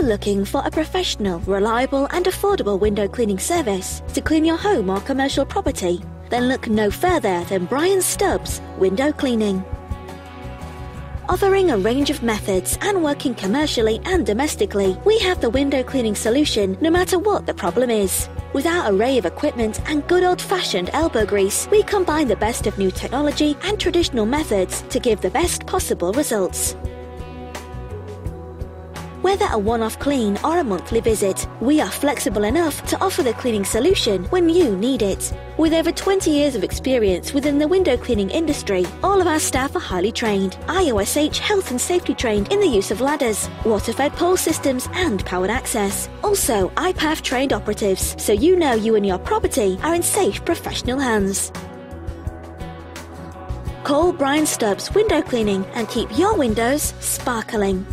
you looking for a professional, reliable, and affordable window cleaning service to clean your home or commercial property? Then look no further than Brian Stubbs Window Cleaning. Offering a range of methods and working commercially and domestically, we have the window cleaning solution no matter what the problem is. With our array of equipment and good old fashioned elbow grease, we combine the best of new technology and traditional methods to give the best possible results. Whether a one off clean or a monthly visit, we are flexible enough to offer the cleaning solution when you need it. With over 20 years of experience within the window cleaning industry, all of our staff are highly trained, IOSH health and safety trained in the use of ladders, water fed pole systems, and powered access. Also, IPAF trained operatives, so you know you and your property are in safe professional hands. Call Brian Stubbs Window Cleaning and keep your windows sparkling.